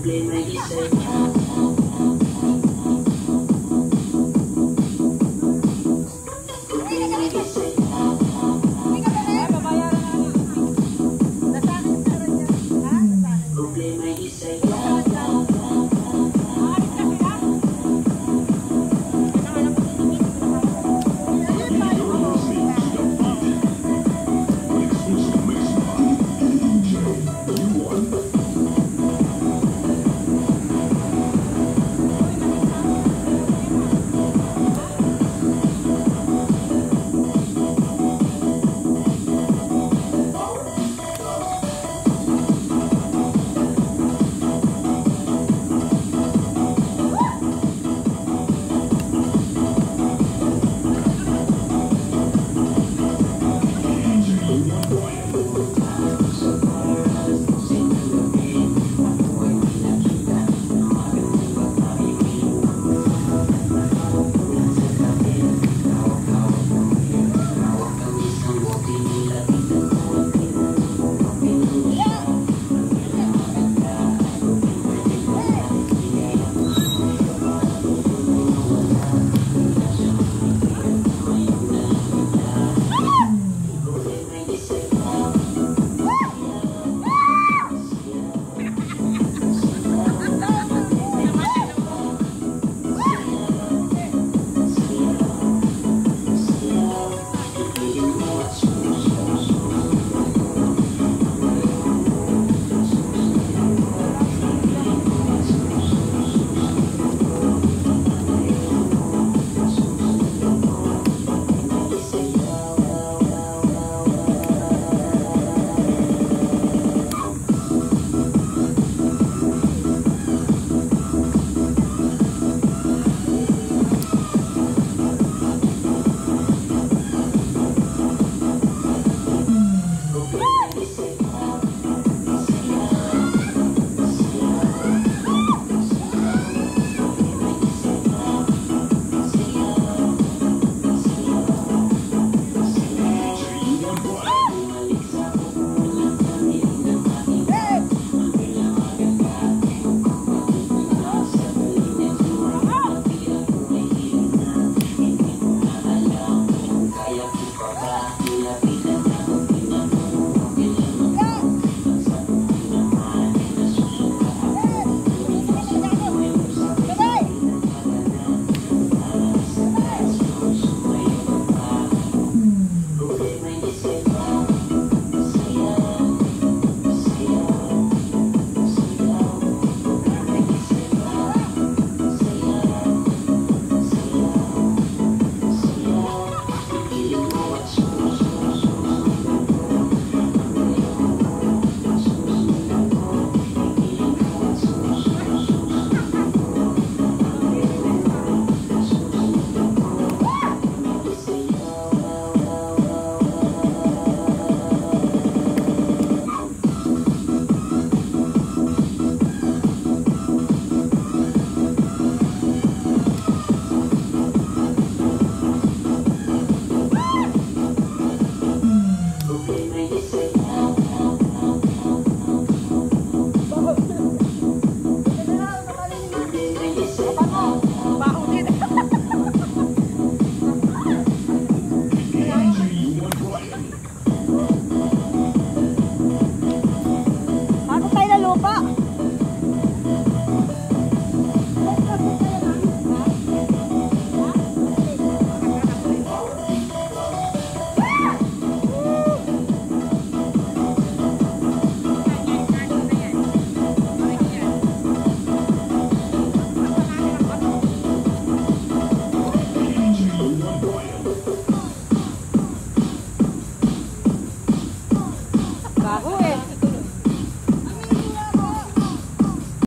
play my guitar.